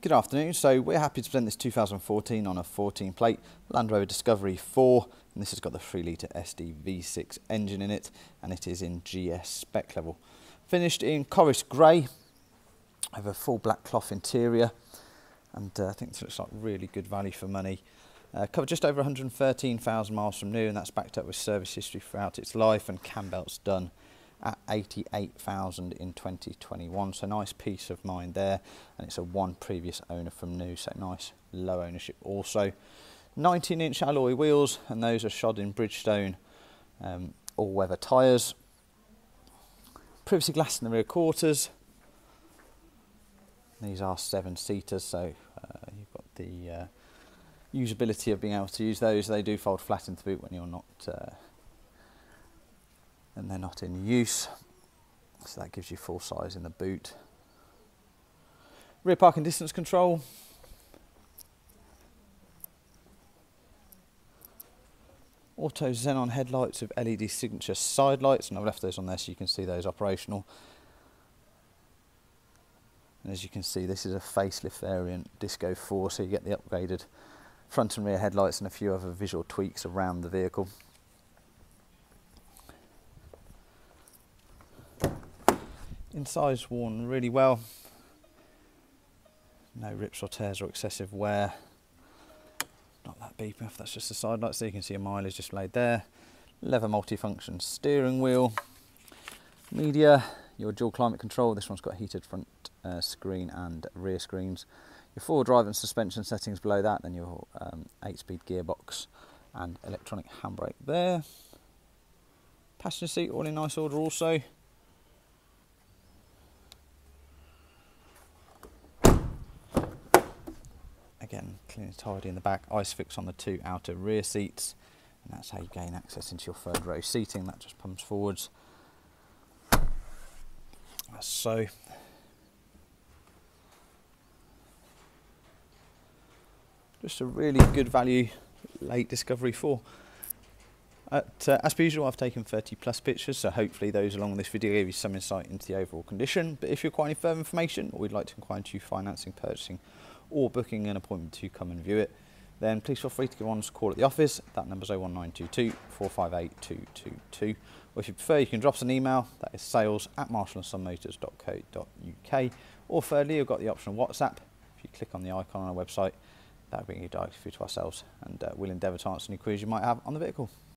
Good afternoon. So we're happy to present this 2014 on a 14 plate Land Rover Discovery 4 and this has got the 3 litre SD V6 engine in it and it is in GS spec level. Finished in Corris grey with a full black cloth interior and uh, I think this looks like really good value for money. Uh, covered just over 113,000 miles from new and that's backed up with service history throughout its life and cam belts done at 88,000 in 2021 so nice peace of mind there. And it's a one previous owner from new so nice low ownership also. 19 inch alloy wheels and those are shod in Bridgestone um, all weather tyres. Privacy glass in the rear quarters. These are seven seaters so uh, you've got the uh, usability of being able to use those. They do fold flat into the boot when you're not uh, and they're not in use. So that gives you full size in the boot. Rear parking distance control. Auto xenon headlights with LED signature side lights, and I've left those on there so you can see those operational. And as you can see, this is a facelift variant Disco 4, so you get the upgraded front and rear headlights and a few other visual tweaks around the vehicle. Inside's worn really well. No rips or tears or excessive wear. Not that beeping off, that's just the side lights. So you can see a mileage displayed there. Leather multifunction steering wheel. Media, your dual climate control. This one's got heated front uh, screen and rear screens. Your four drive and suspension settings below that, then your um, 8-speed gearbox and electronic handbrake there. Passenger seat all in nice order also. Clean and tidy in the back, ISOFIX on the two outer rear seats, and that's how you gain access into your third row seating. That just pumps forwards. As so. Just a really good value late Discovery 4. At, uh, as per usual, I've taken 30 plus pictures, so hopefully those along this video give you some insight into the overall condition. But if you require any further information, or we'd like to inquire into financing, purchasing, or booking an appointment to come and view it, then please feel free to give us a call at the office. That number is 01922 458 222. Or if you prefer, you can drop us an email. That is sales at marshallandsonmotors.co.uk. Or thirdly, you've got the option of WhatsApp. If you click on the icon on our website, that'll bring you directly through to ourselves, and uh, we'll endeavour to answer any queries you might have on the vehicle.